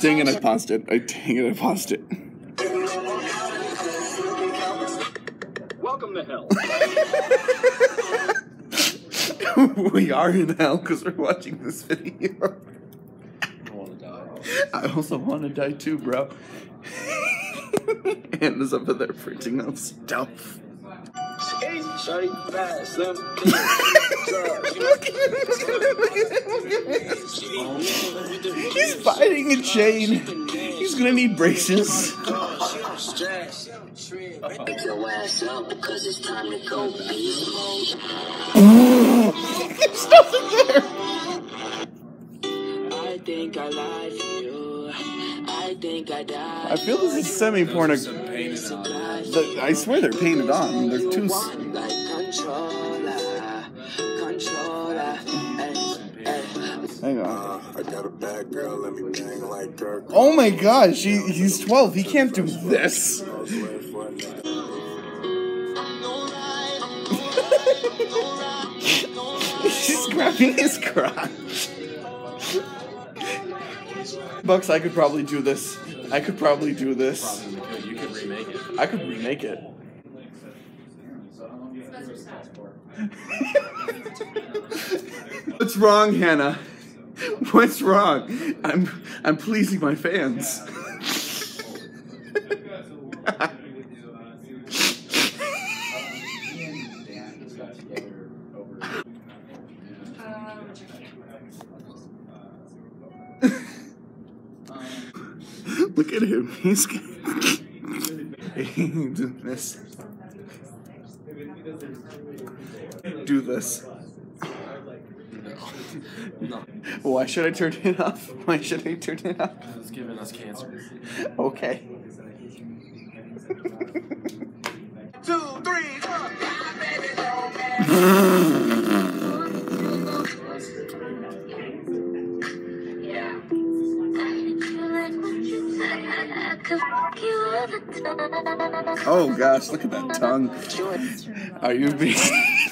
Dang it, I paused it. I dang it, I paused it. Welcome to hell. we are in hell because we're watching this video. I want to die. I also want to die too, bro. Anna's up in there printing out stuff. Shorty fast, slim, He's biting a chain. He's gonna need braces. There's nothing there. I think I lied for you. I think I died. I feel this is semi-porno. I swear they're painted on. They're too. controller. Ay, ay. Hang on. Uh, I got a bad girl, let me bang like her. Oh my gosh, he, he's 12. He can't do this. He's grabbing his crotch. Bucks, I could probably do this. I could probably do this. You could remake it. I could remake it. What's wrong, Hannah? What's wrong? I'm I'm pleasing my fans. Look at him. He's do this. Do this. Why should I turn it off? Why should I turn it off? It's giving us cancer. Okay. Two, three, four. Oh gosh, look at that tongue. Are you being